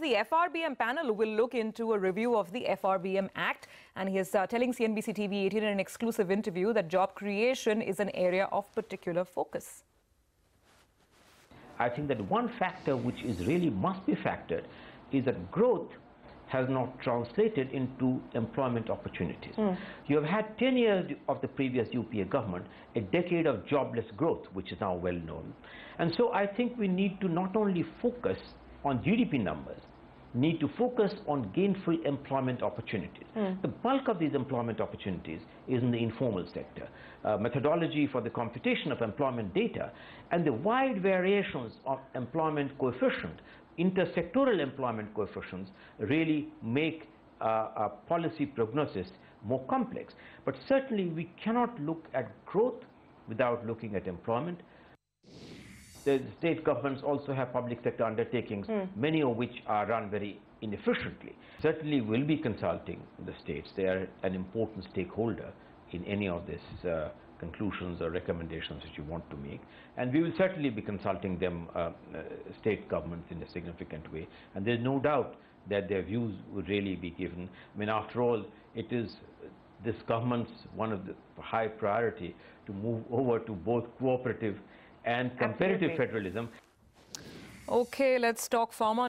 The FRBM panel will look into a review of the FRBM Act, and he is uh, telling CNBC TV 18 in an exclusive interview that job creation is an area of particular focus. I think that one factor which is really must be factored is that growth has not translated into employment opportunities. Mm. You have had 10 years of the previous UPA government, a decade of jobless growth, which is now well known. And so I think we need to not only focus on GDP numbers, need to focus on gainful employment opportunities. Mm. The bulk of these employment opportunities is in the informal sector. Uh, methodology for the computation of employment data and the wide variations of employment coefficient, intersectoral employment coefficients really make uh, a policy prognosis more complex. But certainly we cannot look at growth without looking at employment the state governments also have public sector undertakings, mm. many of which are run very inefficiently. Certainly will be consulting the states. They are an important stakeholder in any of these uh, conclusions or recommendations that you want to make. And we will certainly be consulting them, uh, uh, state governments in a significant way. And there's no doubt that their views would really be given. I mean, after all, it is this government's one of the high priority to move over to both cooperative and comparative Absolutely. federalism. Okay, let's talk pharma.